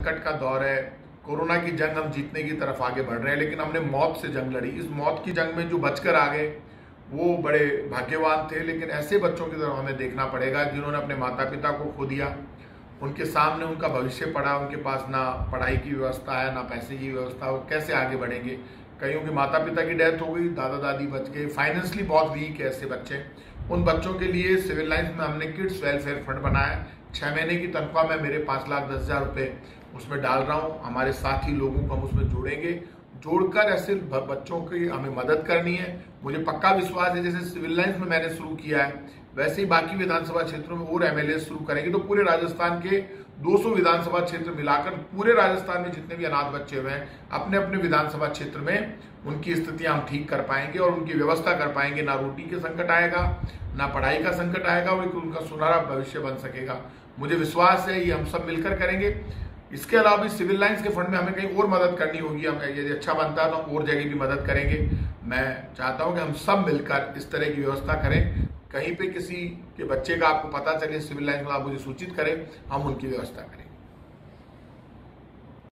संकट का दौर है, कोरोना की जंग हम जीतने की तरफ़ आगे बढ़ रहे हैं, लेकिन हमने मौत से जंग लड़ी। इस मौत की जंग में जो बचकर आ गए, वो बड़े भाग्यवान थे, लेकिन ऐसे बच्चों की तरफ़ हमें देखना पड़ेगा जिन्होंने अपने माता पिता को खो दिया। उनके सामने उनका भविष्य पड़ा, उनके पास ना पढ़ाई की व्यवस्था है, ना पैसे की व्यवस्था, वो कैसे आगे बढ़ेंगे? कईयों के माता पिता की डेथ हो गई दादा दादी बच गए फाइनेंशली बहुत वीक है ऐसे बच्चे। उन बच्चों के लिए सिविल लाइन्स में हमने किड्स वेलफेयर फंड बनाया। छः महीने की तनख्वाह में मेरे पाँच लाख दस हज़ार रुपये उसमें डाल रहा हूँ। हमारे साथ ही लोगों को हम उसमें जोड़ेंगे। जोड़कर ऐसे बच्चों की हमें मदद करनी है। मुझे पक्का विश्वास है, जैसे सिविल लाइन्स में मैंने शुरू किया है, वैसे ही बाकी विधानसभा क्षेत्रों में और एमएलए शुरू करेंगे। तो पूरे राजस्थान के 200 विधानसभा क्षेत्र मिलाकर पूरे राजस्थान में जितने भी अनाथ बच्चे हुए हैं अपने अपने विधानसभा क्षेत्र में उनकी स्थितियाँ हम ठीक कर पाएँगे और उनकी व्यवस्था कर पाएँगे। ना रोटी के संकट आएगा, ना पढ़ाई का संकट आएगा और उनका सुनहरा भविष्य बन सकेगा। मुझे विश्वास है, ये हम सब मिलकर करेंगे। इसके अलावा भी सिविल लाइन्स के फंड में हमें कहीं और मदद करनी होगी, हम यदि अच्छा बनता है तो हम और जगह भी मदद करेंगे। मैं चाहता हूँ कि हम सब मिलकर इस तरह की व्यवस्था करें। कहीं पे किसी के बच्चे का आपको पता चले, सिविल लाइन्स में आप मुझे सूचित करें, हम उनकी व्यवस्था करें।